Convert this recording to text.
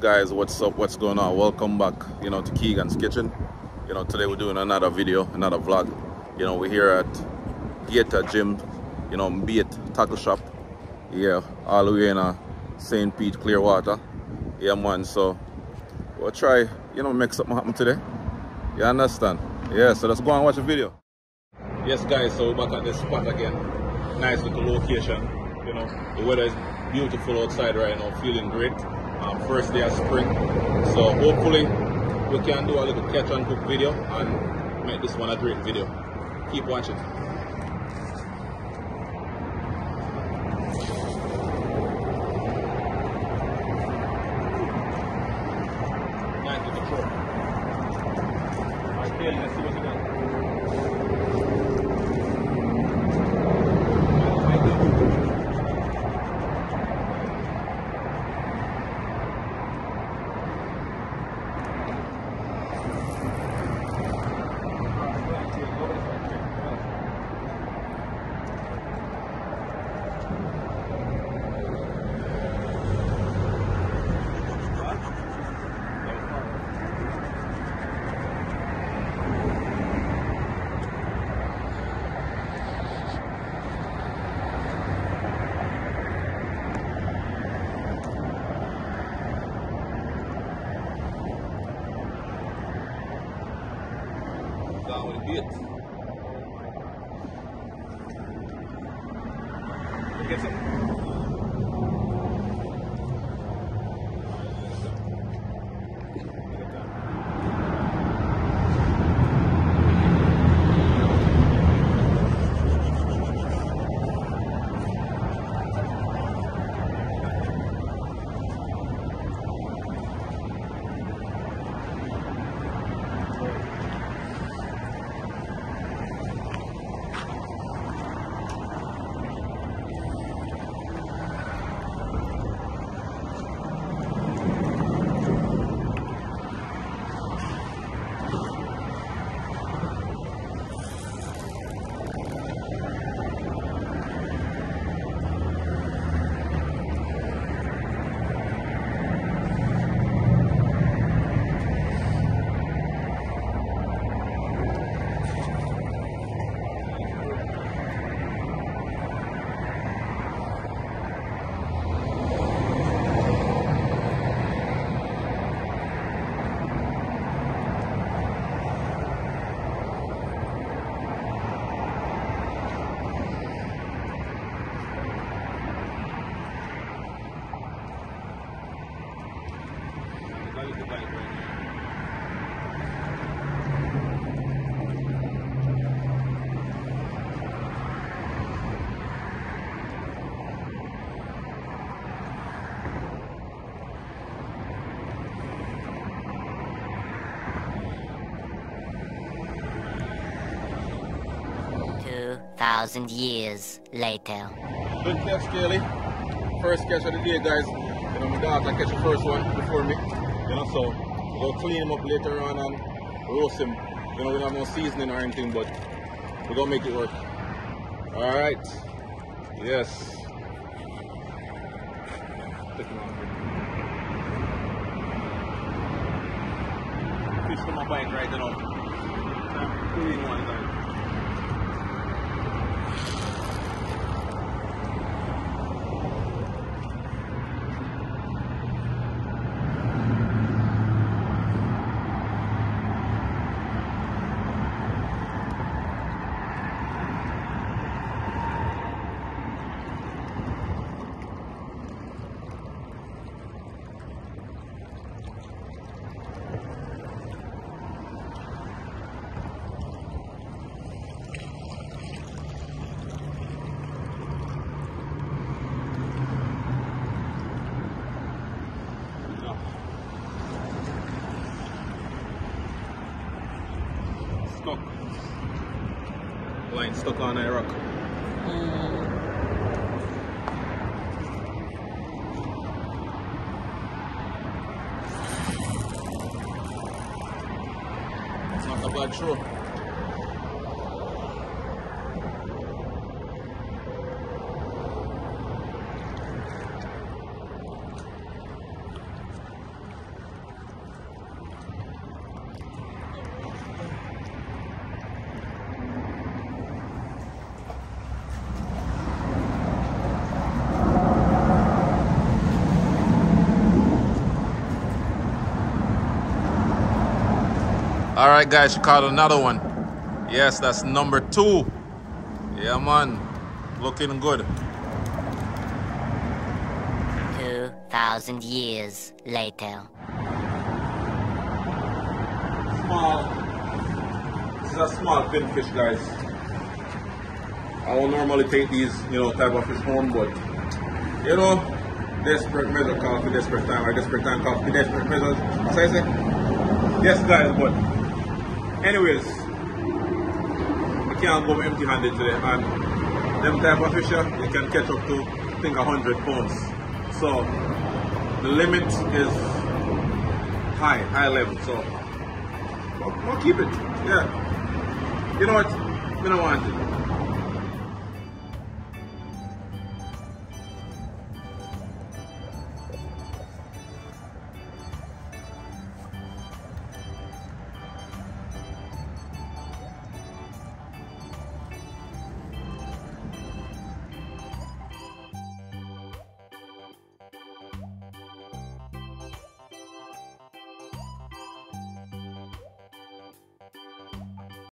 Guys, what's up, what's going on? Welcome back, you know, to Kegon's Kitchen. You know, today we're doing another video, another vlog. You know, we're here at Gator Gym, you know, Bait Tackle Shop. Yeah, all the way in uh, St. Pete, Clearwater. Yeah man, so we'll try, you know, make something happen today. You understand? Yeah, so let's go and watch the video. Yes guys, so we're back at this spot again. Nice little location. You know, the weather is beautiful outside right now, feeling great um, first day of spring. So hopefully we can do a little catch and cook video and make this one a great video. Keep watching. Down with the bait. Get some. Two thousand years later. Good catch, Kelly. First catch of the day, guys. You know, my daughter catch the first one before me. You know, so we'll clean him up later on and roast him. You know, we don't have no seasoning or anything, but we're gonna make it work. All right. Yes. Fish from my bike right now. Clean one, guys. It's not a bad show. All right, guys, she caught another one. Yes, that's number two. Yeah, man. Looking good. 2,000 years later. Small. This is a small pinfish, guys. I will normally take these, you know, type of fish home, but, you know, desperate measure call for desperate time, or desperate time call for desperate measures. So I say, yes, guys, but, anyways, I can't go empty handed today, and them type of fish, you can catch up to, I think, 100 pounds. So, the limit is high, high level, so, we'll, we'll keep it, yeah. You know what? We don't want it.